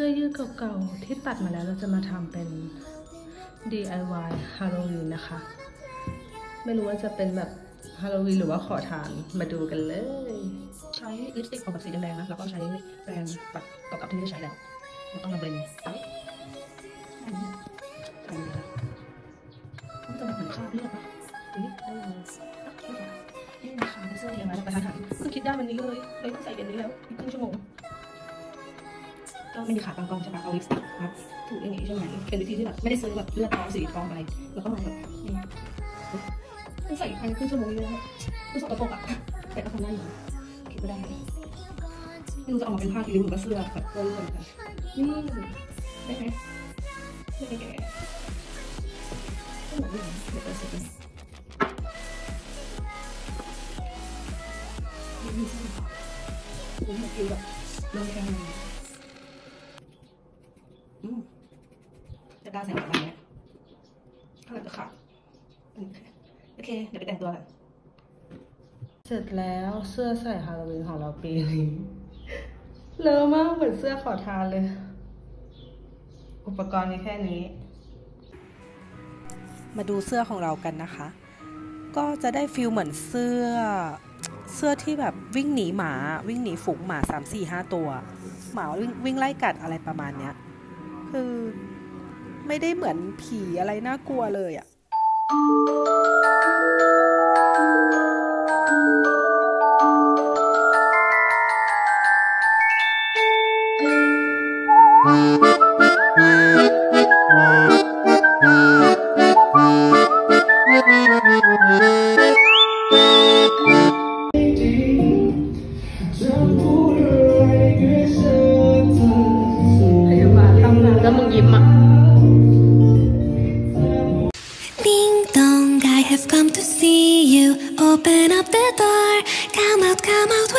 สื้อยืดเก่าๆที่ตัดมาแล้วเราจะมาทำเป็น DIY ฮาโลวีนนะคะ ไม่รู้ว่าจะเป็นแบบฮาโลวีนหรือว่าขอทานมาดูกันเลย ใช้ลิปสติกออกแบบสีแดงๆนะแล้วก็ใช้แปรงปัดกับๆที่ไม่ได้ใช้แล้วแล้วต้องมาเบลนด์อันนี้อันนี้อันนี้นะมันจะแบบเหมือนคราบเลือดปะอุ้ยได้เลยนี่นะคะเสื้อเทียมมาแล้วประทานหันเพิ่งคิดได้วันนี้เลยเลยต้องใส่เย็นนี้แล้วอีกครึ่งชั่วโมง ก็ไม่มีขาตั้งกล้องใช่ปะเอาลิปสติกมาถูอย่างงี้ใช่ไหมเป็นวิธีที่แบบไม่ได้ซื้อแบบเลือดทองสีทองอะไปแล้วก็มาแบบนี่ต้อใส่ภายในครึ่งชั่วโมงนี้แล้วรู้สึกปรงอะแต่ก็ทำได้อยู่คิดว่าได้ไม่รู้จะเอามาเป็นผ้ากี่ริ้วหรือว่าเสื้อแบบเสื้อเหมือนกันนี่ได้ไหมได้ไหมแกไม่เหมือนกันเดี๋ยวไปเสร็จเลยนี่มีเส้นขาวนี่แบบฟิวแบบลงแค่นี้อืมจะ กล้าใส่แบบนี้ถ้าเราจะขาดโอเคโอเค เดี๋ยวไปแต่งตัวกัน เสร็จแล้วเสื้อใส่ฮาโลวีนของเราปีนี้เลอะมากเหมือนเสื้อขอทานเลย อุปกรณ์มีแค่นี้ มาดูเสื้อของเรากันนะคะ ก็จะได้ฟิลเหมือนเสื้อเสื้อที่แบบวิ่งหนีหมาวิ่งหนีฝูงหมาสามสี่ห้าตัว หมาวิ่งวิ่งไล่กัดอะไรประมาณเนี้ย คือ ไม่ได้เหมือนผีอะไรน่ากลัวเลยอะพยาบา have come to see you. Open up the door, come out, come out